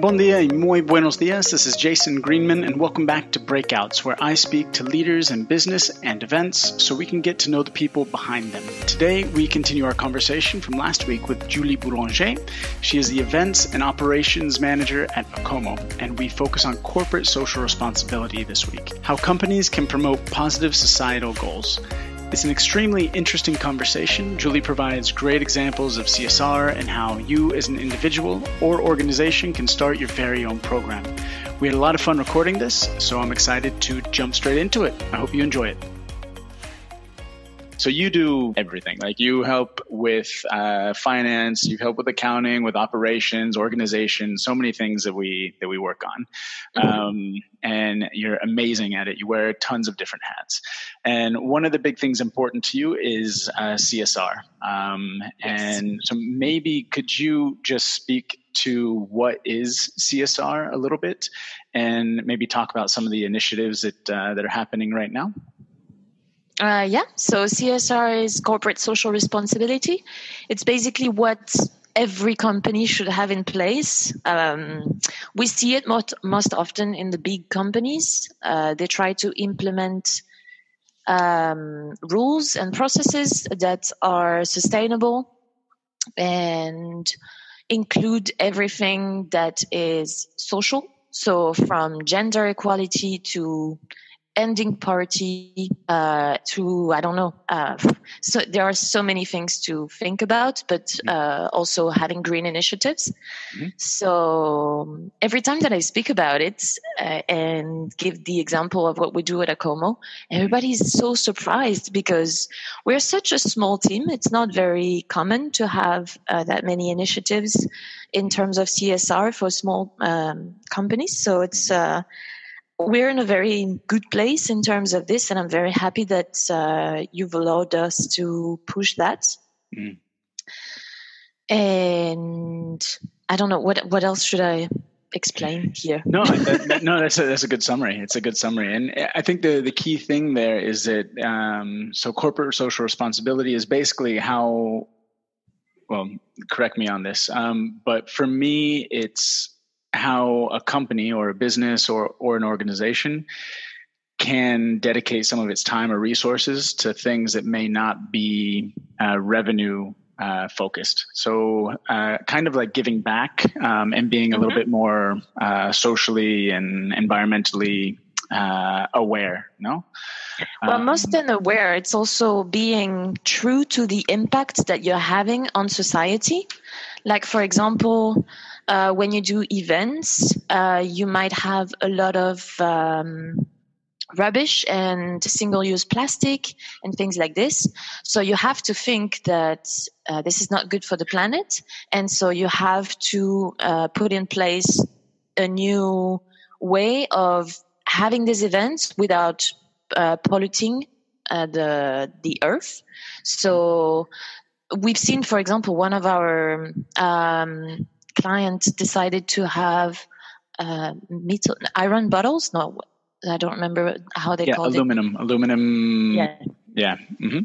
Bon dia y muy buenos dias. This is Jason Greenman, and welcome back to Breakouts, where I speak to leaders in business and events so we can get to know the people behind them. Today, we continue our conversation from last week with Julie Boulanger. She is the events and operations manager at Akommo, and we focus on corporate social responsibility this week how companies can promote positive societal goals. It's an extremely interesting conversation. Julie provides great examples of CSR and how you, as an individual or organization, can start your very own program. We had a lot of fun recording this, so I'm excited to jump straight into it. I hope you enjoy it. So you do everything. Like you help with uh, finance, you help with accounting, with operations, organization, so many things that we that we work on. Mm-hmm. Um, and you're amazing at it. You wear tons of different hats. And one of the big things important to you is uh, CSR. Um, yes. And so maybe could you just speak to what is CSR a little bit, and maybe talk about some of the initiatives that uh, that are happening right now. Uh, yeah, so CSR is corporate social responsibility. It's basically what every company should have in place. Um, we see it most, most often in the big companies. Uh, they try to implement um, rules and processes that are sustainable and include everything that is social. So, from gender equality to ending poverty uh, to I don't know. Uh, so there are so many things to think about, but mm-hmm. uh, also having green initiatives. Mm-hmm. So every time that I speak about it uh, and give the example of what we do at Akommo, everybody's so surprised because we're such a small team. It's not very common to have uh, that many initiatives in terms of CSR for small um, companies. So it's uh, we're in a very good place in terms of this, and I'm very happy that uh, you've allowed us to push that. Mm. And I don't know what what else should I explain here. No, that, no, that's a, that's a good summary. It's a good summary, and I think the the key thing there is that um, so corporate social responsibility is basically how. Well, correct me on this, um, but for me, it's how a company or a business or, or an organization can dedicate some of its time or resources to things that may not be uh, revenue uh, focused. So, uh, kind of like giving back um, and being a mm-hmm. little bit more uh, socially and environmentally uh, aware. No. Well, um, most than aware, it's also being true to the impact that you're having on society. Like, for example, uh, when you do events, uh, you might have a lot of um, rubbish and single-use plastic and things like this. So you have to think that uh, this is not good for the planet, and so you have to uh, put in place a new way of having these events without uh, polluting uh, the the earth. So we've seen, for example, one of our um, client decided to have uh, metal iron bottles. No, I don't remember how they yeah, called aluminum, it. Aluminum. Aluminum. Yeah. Yeah. Mm-hmm.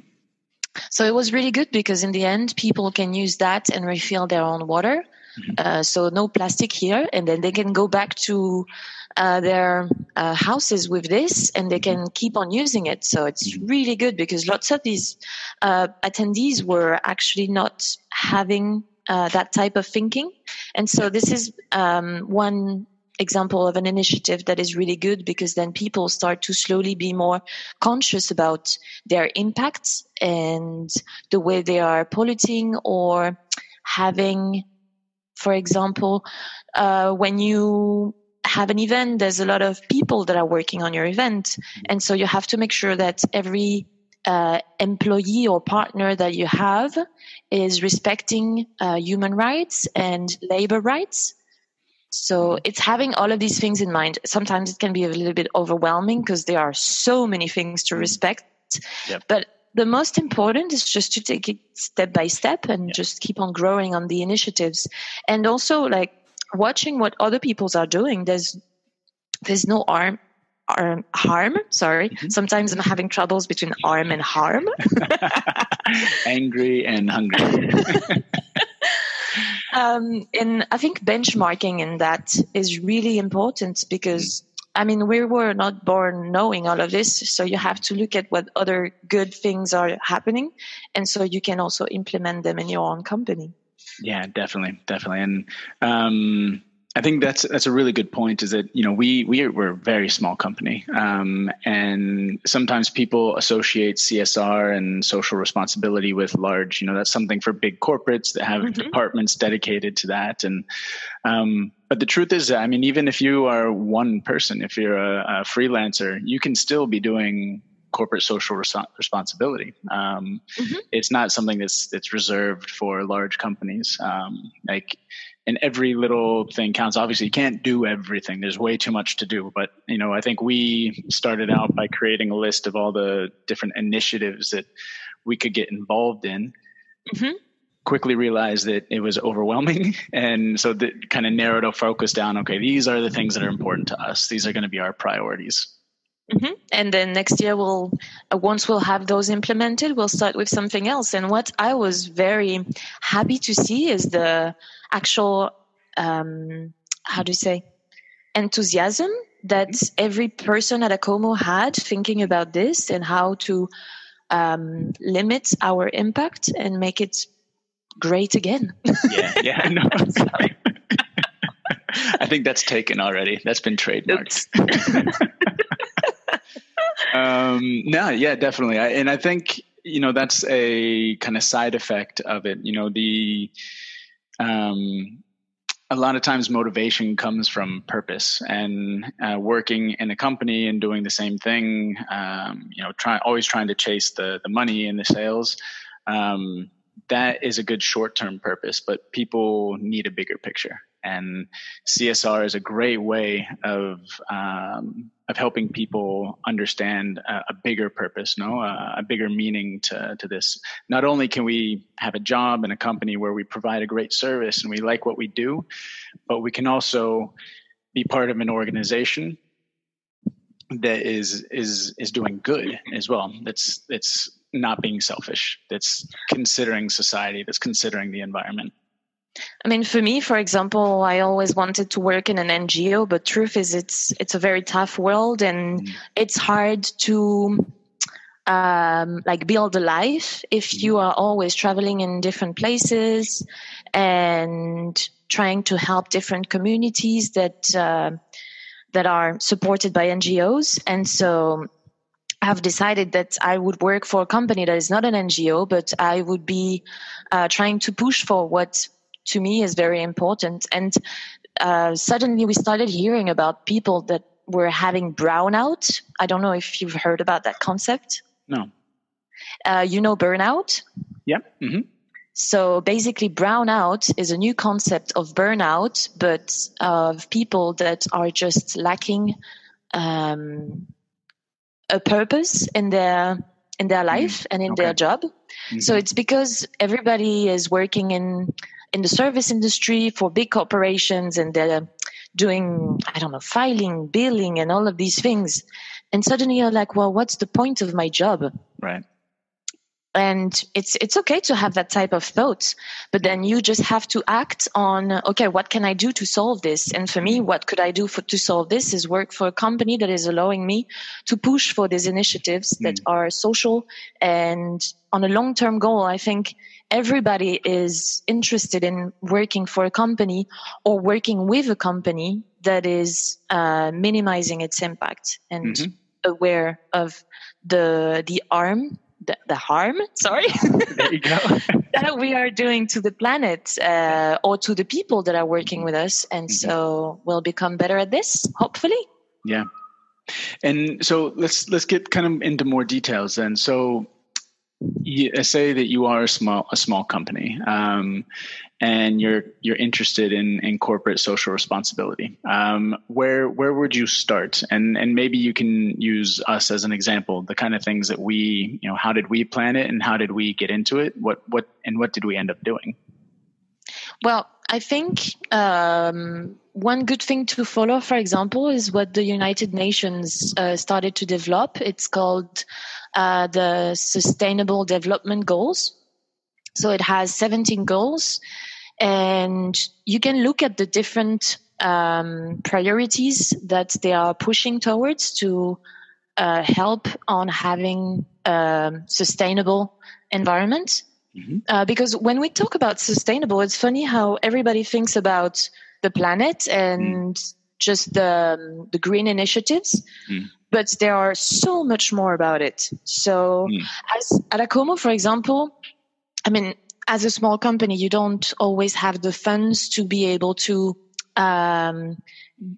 So it was really good because in the end, people can use that and refill their own water. Mm-hmm. Uh, so no plastic here, and then they can go back to uh, their uh, houses with this, and they can keep on using it. So it's mm-hmm. really good because lots of these uh, attendees were actually not having uh, that type of thinking. And so this is um, one example of an initiative that is really good because then people start to slowly be more conscious about their impacts and the way they are polluting or having, for example, uh, when you have an event, there's a lot of people that are working on your event. And so you have to make sure that every uh, employee or partner that you have is respecting uh, human rights and labor rights. So it's having all of these things in mind. Sometimes it can be a little bit overwhelming because there are so many things to respect. Yep. But the most important is just to take it step by step and yep. just keep on growing on the initiatives. And also like watching what other peoples are doing. There's there's no harm arm, harm. Sorry. Mm-hmm. Sometimes I'm having troubles between arm and harm. Angry and hungry. um, and I think benchmarking in that is really important because I mean we were not born knowing all of this, so you have to look at what other good things are happening, and so you can also implement them in your own company. Yeah, definitely, definitely, and um, I think that's that's a really good point. Is that you know we we are, we're a very small company, um, and sometimes people associate CSR and social responsibility with large. You know that's something for big corporates that have mm-hmm. departments dedicated to that. And um, but the truth is, I mean, even if you are one person, if you're a, a freelancer, you can still be doing corporate social res- responsibility. Um, mm-hmm. It's not something that's that's reserved for large companies. Um, like and every little thing counts. Obviously, you can't do everything. There's way too much to do. But you know, I think we started out by creating a list of all the different initiatives that we could get involved in. Mm-hmm. Quickly realized that it was overwhelming, and so that kind of narrowed our focus down. Okay, these are the things that are important to us. These are going to be our priorities. Mm-hmm. And then next year, we'll uh, once we'll have those implemented, we'll start with something else. And what I was very happy to see is the actual um, how do you say enthusiasm that mm-hmm. every person at Akommo had thinking about this and how to um, limit our impact and make it great again. yeah, yeah, no. I think that's taken already. That's been trademarked. um, no, yeah, definitely. I, and I think you know that's a kind of side effect of it. You know, the um, a lot of times motivation comes from purpose and uh, working in a company and doing the same thing um, you know try, always trying to chase the, the money and the sales um, that is a good short-term purpose but people need a bigger picture and CSR is a great way of um, of helping people understand a, a bigger purpose, no, a, a, bigger meaning to to this. Not only can we have a job and a company where we provide a great service and we like what we do, but we can also be part of an organization that is is is doing good as well. That's that's not being selfish. That's considering society. That's considering the environment. I mean, for me, for example, I always wanted to work in an NGO, but truth is, it's it's a very tough world, and mm. it's hard to um, like build a life if mm. you are always traveling in different places and trying to help different communities that uh, that are supported by NGOs, and so. I've decided that I would work for a company that is not an NGO, but I would be uh, trying to push for what to me is very important. And uh, suddenly we started hearing about people that were having brownout. I don't know if you've heard about that concept. No. Uh, you know burnout? Yeah. Mm-hmm. So basically, brownout is a new concept of burnout, but of people that are just lacking um, a purpose in their in their life mm-hmm. and in okay. their job. Mm-hmm. So it's because everybody is working in in the service industry for big corporations and they're doing, I don't know, filing, billing, and all of these things. And suddenly you're like, well, what's the point of my job? Right. And it's it's okay to have that type of thought, but then you just have to act on okay, what can I do to solve this? And for me, what could I do for, to solve this is work for a company that is allowing me to push for these initiatives mm. that are social and on a long term goal. I think everybody is interested in working for a company or working with a company that is uh, minimizing its impact and mm-hmm. aware of the the harm the, the harm sorry that we are doing to the planet uh, or to the people that are working with us. And mm-hmm. so we'll become better at this hopefully. Yeah. And so let's let's get kind of into more details then. So you, say that you are a small a small company um, and you're you're interested in in corporate social responsibility. Um, where where would you start? And and maybe you can use us as an example the kind of things that we you know how did we plan it and how did we get into it? What what and what did we end up doing? Well i think um, one good thing to follow for example is what the united nations uh, started to develop. It's called uh, the Sustainable Development Goals. So it has 17 goals. And you can look at the different um, priorities that they are pushing towards to uh, help on having a sustainable environment. Mm-hmm. Uh, because when we talk about sustainable, it's funny how everybody thinks about the planet and mm. just the, um, the green initiatives. Mm. But there are so much more about it. So, mm. as at Akommo, for example, I mean, as a small company, you don't always have the funds to be able to um,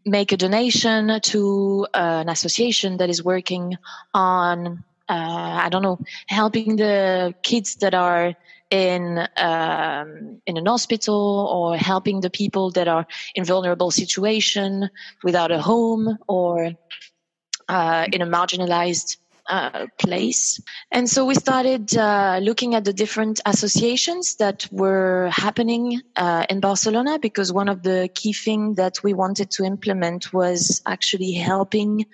make a donation to uh, an association that is working on, uh, I don't know, helping the kids that are in um, in an hospital or helping the people that are in vulnerable situation without a home or uh, in a marginalized uh, place. And so we started uh, looking at the different associations that were happening uh, in Barcelona because one of the key things that we wanted to implement was actually helping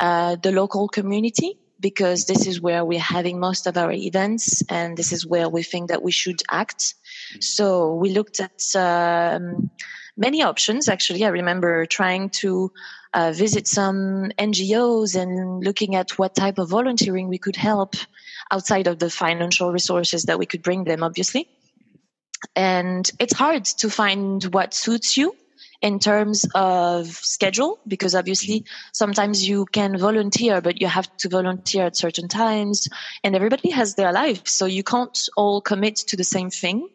uh, the local community because this is where we're having most of our events and this is where we think that we should act. Mm-hmm. So we looked at um, many options actually. I remember trying to uh, visit some NGOs and looking at what type of volunteering we could help outside of the financial resources that we could bring them, obviously. And it's hard to find what suits you in terms of schedule because obviously sometimes you can volunteer but you have to volunteer at certain times and everybody has their life so you can't all commit to the same thing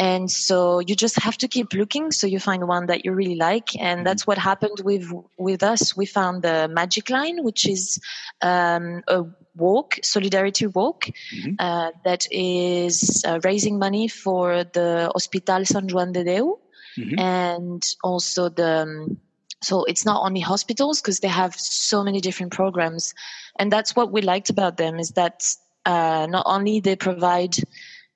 and so you just have to keep looking so you find one that you really like and mm-hmm. that's what happened with with us we found the magic line which is um, a walk solidarity walk mm-hmm. uh, that is uh, raising money for the hospital Sant Joan de Déu mm-hmm. and also the um, so it's not only hospitals because they have so many different programs and that's what we liked about them is that uh, not only they provide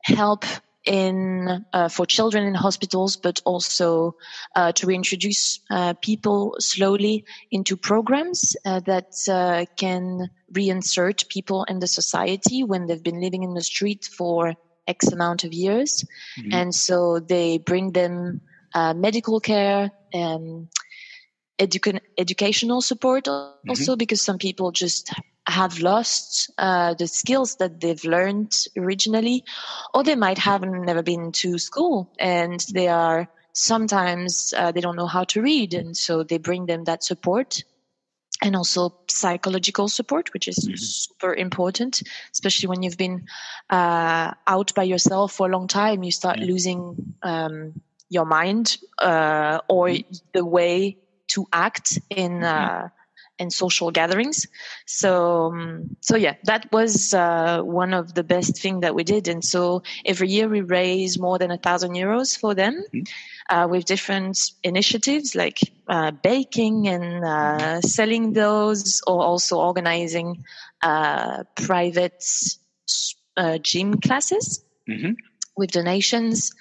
help in uh, for children in hospitals, but also uh, to reintroduce uh, people slowly into programs uh, that uh, can reinsert people in the society when they've been living in the street for X amount of years, mm-hmm. and so they bring them uh, medical care. Um, educa- educational support mm-hmm. also mm-hmm. because some people just have lost uh, the skills that they've learned originally, or they might have never been to school and they are sometimes uh, they don't know how to read, and so they bring them that support and also psychological support, which is mm-hmm. super important, especially when you've been uh, out by yourself for a long time. You start yeah. losing um, your mind uh, or mm-hmm. the way to act in. Mm-hmm uh, and social gatherings. So, um, so yeah, that was uh, one of the best thing that we did. And so every year we raise more than a thousand euros for them. Mm-hmm. Uh, with different initiatives like uh, baking and uh, selling those, or also organizing uh, private uh, gym classes mm-hmm. with donations.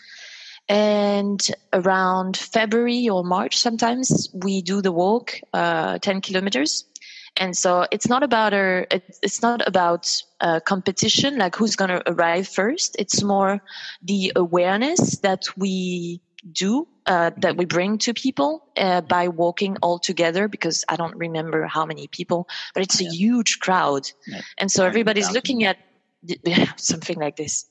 And around February or March, sometimes we do the walk, uh, 10 kilometers. And so it's not about a, it's not about a competition, like who's going to arrive first. It's more the awareness that we do, uh, that we bring to people uh, by walking all together because I don't remember how many people, but it's a huge crowd. Yeah. And so everybody's looking at something like this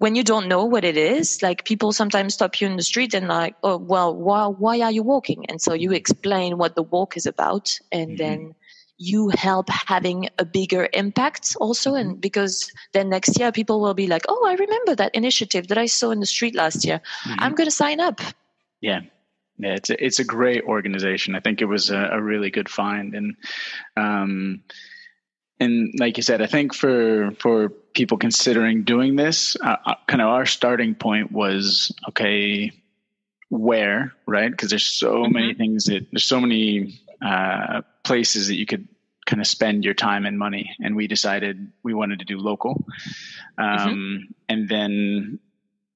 when you don't know what it is, like people sometimes stop you in the street and like, oh, well, why, why are you walking? And so you explain what the walk is about and mm-hmm. then you help having a bigger impact also. And mm-hmm. because then next year people will be like, oh, I remember that initiative that I saw in the street last year. Mm-hmm. I'm going to sign up. Yeah. Yeah, it's a, it's a great organization. I think it was a, a really good find, and um, and like you said, I think for for people considering doing this, uh, uh kind of our starting point was okay, where right? Because there's so mm-hmm. many things that there's so many uh, places that you could kind of spend your time and money, and we decided we wanted to do local, mm-hmm. um, mm-hmm. and then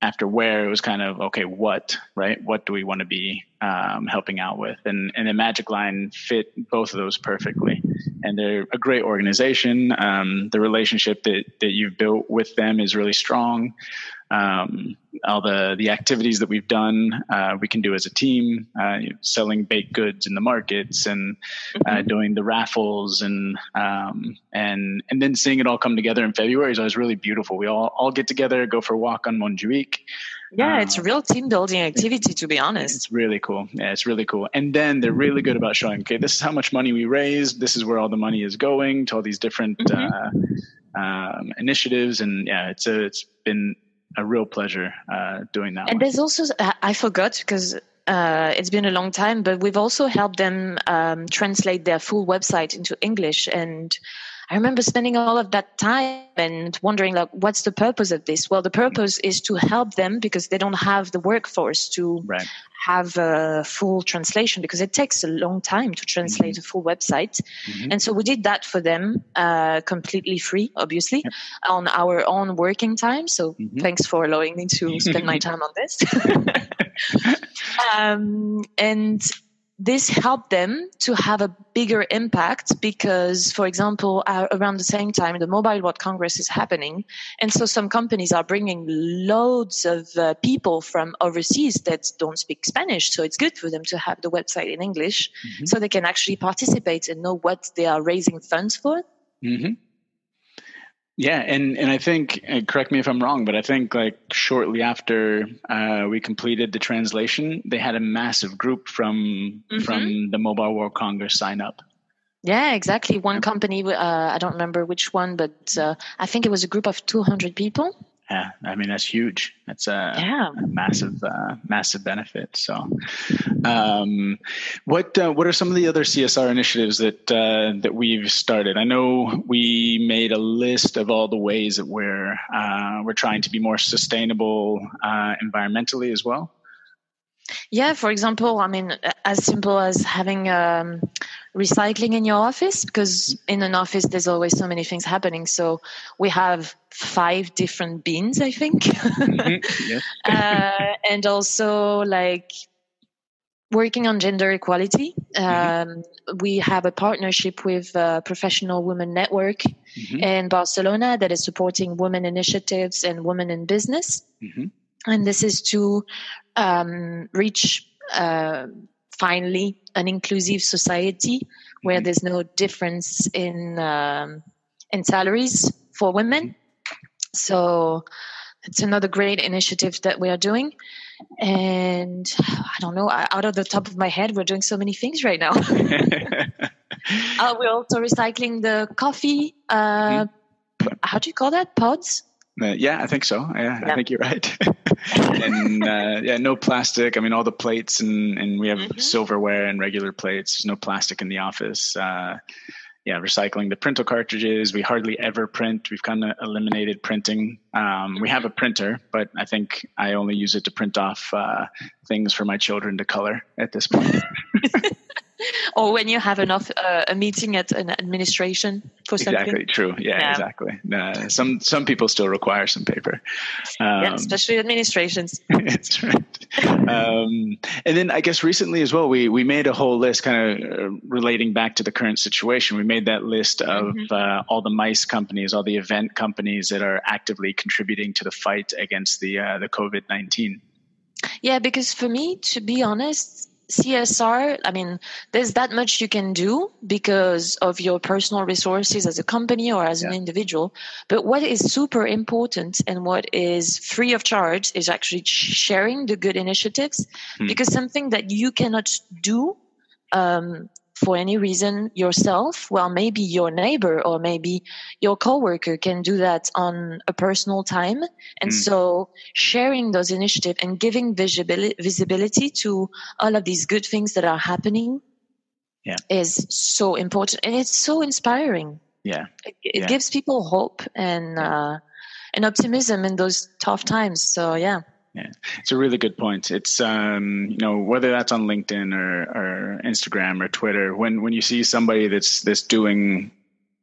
after where it was kind of okay what right what do we want to be um, helping out with and and the magic line fit both of those perfectly and they're a great organization. Um, the relationship that that you've built with them is really strong. Um, all the the activities that we've done, uh, we can do as a team, uh, selling baked goods in the markets and uh, mm-hmm. doing the raffles and um, and and then seeing it all come together in February is always really beautiful. We all all get together, go for a walk on Montjuic. Yeah, it's a real team building activity, to be honest. It's really cool. Yeah, it's really cool. And then they're really good about showing, okay, this is how much money we raised. This is where all the money is going to all these different mm-hmm. uh, um, initiatives. And yeah, it's a, it's been a real pleasure uh, doing that. And one. there's also I forgot because uh, it's been a long time, but we've also helped them um, translate their full website into English. And I remember spending all of that time and wondering, like, what's the purpose of this? Well, the purpose is to help them because they don't have the workforce to right. have a full translation because it takes a long time to translate mm-hmm. a full website. Mm-hmm. And so we did that for them, uh, completely free, obviously, yep. on our own working time. So mm-hmm. thanks for allowing me to spend my time on this. um, and this helped them to have a bigger impact because, for example, uh, around the same time, the Mobile World Congress is happening. And so some companies are bringing loads of uh, people from overseas that don't speak Spanish. So it's good for them to have the website in English mm-hmm. so they can actually participate and know what they are raising funds for. Mm-hmm. Yeah, and and I think correct me if I'm wrong, but I think like shortly after uh, we completed the translation, they had a massive group from mm-hmm. from the Mobile World Congress sign up. Yeah, exactly. One company, uh, I don't remember which one, but uh, I think it was a group of 200 people yeah, I mean that's huge. That's a, yeah. a massive, uh, massive benefit. So, um, what uh, what are some of the other CSR initiatives that uh, that we've started? I know we made a list of all the ways that we're uh, we're trying to be more sustainable uh, environmentally as well. Yeah, for example, I mean, as simple as having um, recycling in your office, because in an office there's always so many things happening. So we have five different bins, I think, mm-hmm. uh, and also like working on gender equality. Mm-hmm. Um, we have a partnership with a Professional Women Network mm-hmm. in Barcelona that is supporting women initiatives and women in business. Mm-hmm. And this is to um, reach uh, finally an inclusive society where mm-hmm. there's no difference in um, in salaries for women. So it's another great initiative that we are doing. And I don't know, out of the top of my head, we're doing so many things right now. uh, we're also recycling the coffee. Uh, mm-hmm. How do you call that? Pods? Uh, yeah, I think so. Yeah, yeah. I think you're right. and uh, yeah, no plastic. I mean, all the plates and and we have mm-hmm. silverware and regular plates. There's no plastic in the office. Uh, yeah, recycling the printer cartridges. We hardly ever print. We've kind of eliminated printing. Um, mm-hmm. We have a printer, but I think I only use it to print off uh, things for my children to color at this point. or when you have enough uh, a meeting at an administration for something. Exactly true. Yeah, yeah. exactly. Uh, some some people still require some paper. Um, yeah, especially administrations. that's right. Um, and then I guess recently as well, we we made a whole list, kind of uh, relating back to the current situation. We made that list of mm-hmm. uh, all the MICE companies, all the event companies that are actively contributing to the fight against the uh, the COVID nineteen. Yeah, because for me, to be honest, CSR, I mean, there's that much you can do because of your personal resources as a company or as yeah. an individual. But what is super important and what is free of charge is actually sharing the good initiatives hmm. because something that you cannot do um, for any reason yourself, well, maybe your neighbor or maybe your coworker can do that on a personal time. And mm. so sharing those initiatives and giving visibility, visibility to all of these good things that are happening yeah. is so important. And it's so inspiring. Yeah. It, it yeah. gives people hope and, uh, and optimism in those tough times. So yeah. Yeah, it's a really good point. It's um, you know whether that's on LinkedIn or, or Instagram or Twitter. When when you see somebody that's that's doing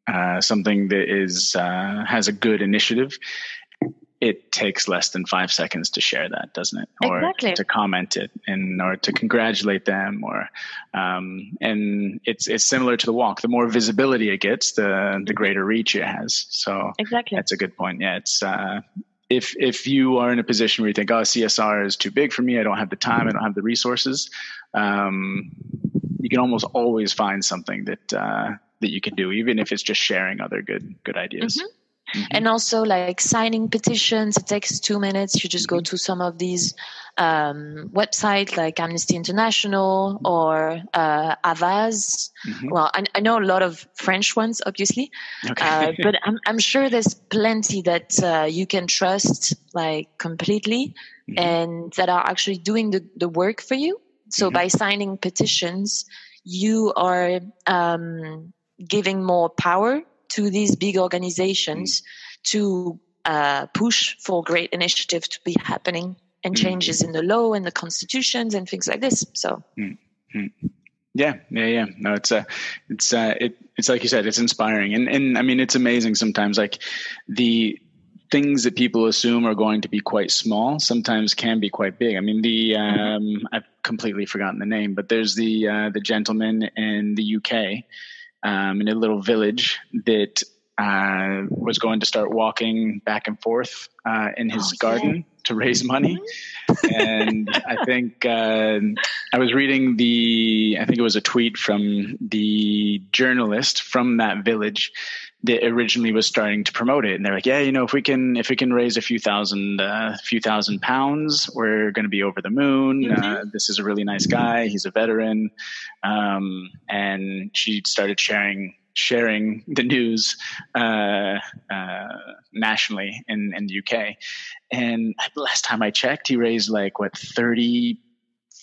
uh, something that is uh, has a good initiative, it takes less than five seconds to share that, doesn't it? Or exactly. to comment it and or to congratulate them or um, and it's it's similar to the walk. The more visibility it gets, the the greater reach it has. So exactly. that's a good point. Yeah, it's uh, if if you are in a position where you think, oh, CSR is too big for me, I don't have the time, I don't have the resources, um, you can almost always find something that uh, that you can do, even if it's just sharing other good good ideas. Mm-hmm. Mm-hmm. And also, like signing petitions, it takes two minutes. You just mm-hmm. go to some of these um, websites like Amnesty International or uh, Avaaz. Mm-hmm. Well, I, I, know a lot of French ones, obviously, okay. uh, but I'm, I'm, sure there's plenty that uh, you can trust like completely mm-hmm. and that are actually doing the, the work for you. So mm-hmm. by signing petitions, you are um, giving more power to these big organizations to uh, push for great initiatives to be happening and mm. changes in the law and the constitutions and things like this. So. Mm-hmm. Yeah, yeah, yeah. No, it's uh, it's uh, it, it's like you said, it's inspiring, and and I mean, it's amazing sometimes. Like the things that people assume are going to be quite small sometimes can be quite big. I mean, the um, I've completely forgotten the name, but there's the uh, the gentleman in the UK um, in a little village that uh, was going to start walking back and forth uh, in his oh, garden yeah. to raise money. and I think uh, I was reading the, I think it was a tweet from the journalist from that village that originally was starting to promote it. And they're like yeah you know if we can if we can raise a few thousand uh, few thousand pounds we're going to be over the moon. Mm-hmm. uh, this is a really nice guy. He's a veteran. Um, and she started sharing sharing the news uh, uh nationally in, in the uk and last time i checked he raised like what 30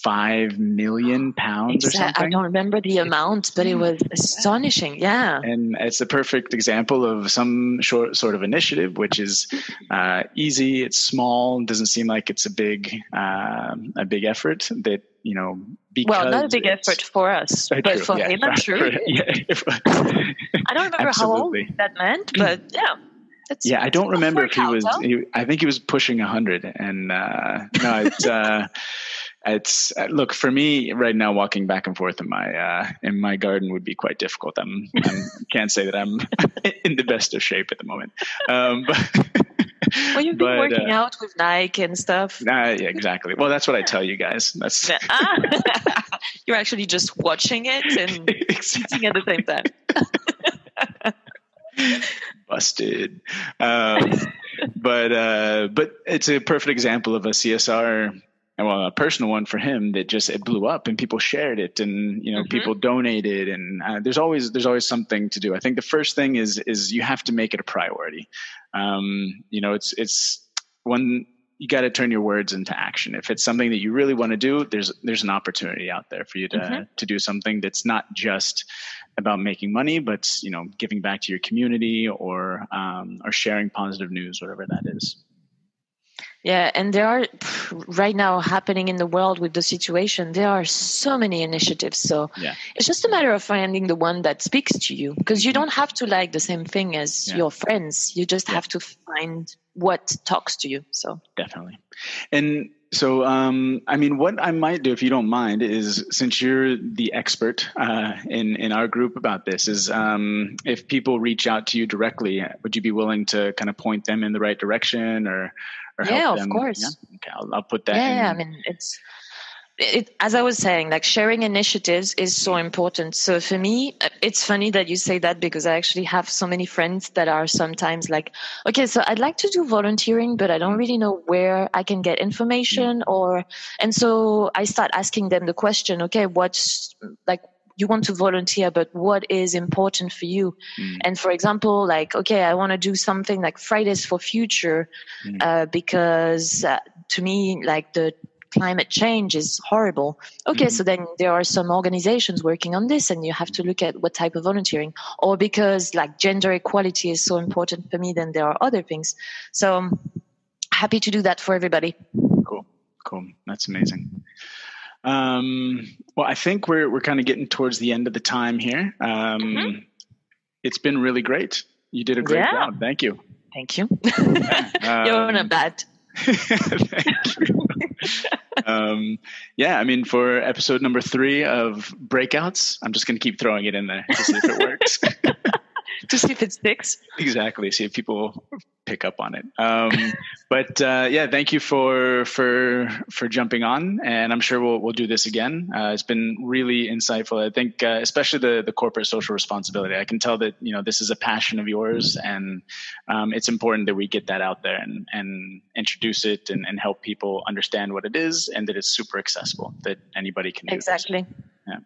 five million pounds exactly. or something. I don't remember the amount, but it was astonishing. Yeah. And it's a perfect example of some short sort of initiative, which is uh, easy. It's small. Doesn't seem like it's a big um, a big effort. That you know. well, not a big effort for us, but true. for yeah. him, I'm sure. yeah. I don't remember how old that meant, but yeah. yeah, I don't remember if he was. He, I think he was pushing a hundred, and uh, no, it's uh, it's uh, look for me right now walking back and forth in my uh, in my garden would be quite difficult. I'm, i can't say that i'm in the best of shape at the moment. Um, but well you've been but, working uh, out with nike and stuff. Uh, yeah exactly. Well that's what i tell you guys. That's you're actually just watching it and exactly. at the same time. Busted. Um, but uh, but it's a perfect example of a csr well, a personal one for him that just it blew up and people shared it and you know mm-hmm. people donated and uh, there's always there's always something to do. I think the first thing is is you have to make it a priority. Um, you know, it's it's one you got to turn your words into action. If it's something that you really want to do, there's there's an opportunity out there for you to mm-hmm. to do something that's not just about making money, but you know, giving back to your community or um, or sharing positive news, whatever that is. Yeah, and there are right now happening in the world with the situation. There are so many initiatives. So yeah. it's just a matter of finding the one that speaks to you because you don't have to like the same thing as yeah. your friends. You just yeah. have to find what talks to you. So definitely. And so, um, I mean, what I might do, if you don't mind, is since you're the expert uh, in in our group about this, is um, if people reach out to you directly, would you be willing to kind of point them in the right direction, or yeah, of course. Yeah? Okay, I'll, I'll, put that. Yeah, in. I mean, it's it, as I was saying, like sharing initiatives is so important. So for me, uh, it's funny that you say that because I actually have so many friends that are sometimes like, okay, so I'd like to do volunteering, but I don't really know where I can get information or, and so I start asking them the question, okay, what's like, you want to volunteer, but what is important for you? Mm. And for example, like, okay, I want to do something like Fridays for Future, mm. uh, because uh, to me, like the climate change is horrible. Okay, mm-hmm. so then there are some organizations working on this, and you have to look at what type of volunteering. Or because like gender equality is so important for me, then there are other things. So happy to do that for everybody. Cool, cool. That's amazing. Um, well, I think we're we're kind of getting towards the end of the time here. Um, mm-hmm. It's been really great. You did a great yeah. job. Thank you. Thank you. You're on a um, bad. Thank you. um, yeah, I mean, for episode number three of breakouts, I'm just going to keep throwing it in there to see if it works. to see if it sticks. Exactly. See if people pick up on it. Um, but uh, yeah, thank you for for for jumping on, and I'm sure we'll we'll do this again. Uh, it's been really insightful. I think, uh, especially the the corporate social responsibility. I can tell that you know this is a passion of yours, and um, it's important that we get that out there and and introduce it and, and help people understand what it is, and that it's super accessible that anybody can use. exactly. Yeah.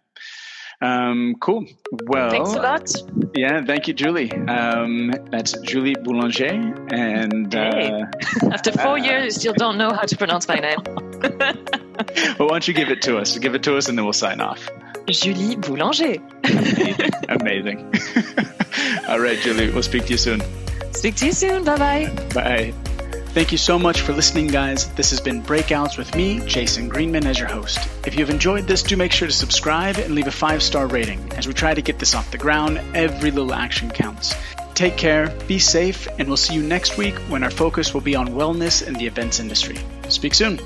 Um, cool. Well, thanks a lot. Yeah, thank you, Julie. Um, that's Julie Boulanger. And hey. uh, after four uh, years, you still don't know how to pronounce my name. well, why don't you give it to us? Give it to us, and then we'll sign off. Julie Boulanger. Amazing. Amazing. All right, Julie. We'll speak to you soon. Speak to you soon. Bye-bye. Bye. Thank you so much for listening, guys. This has been Breakouts with me, Jason Greenman, as your host. If you've enjoyed this, do make sure to subscribe and leave a five star rating. As we try to get this off the ground, every little action counts. Take care, be safe, and we'll see you next week when our focus will be on wellness in the events industry. Speak soon.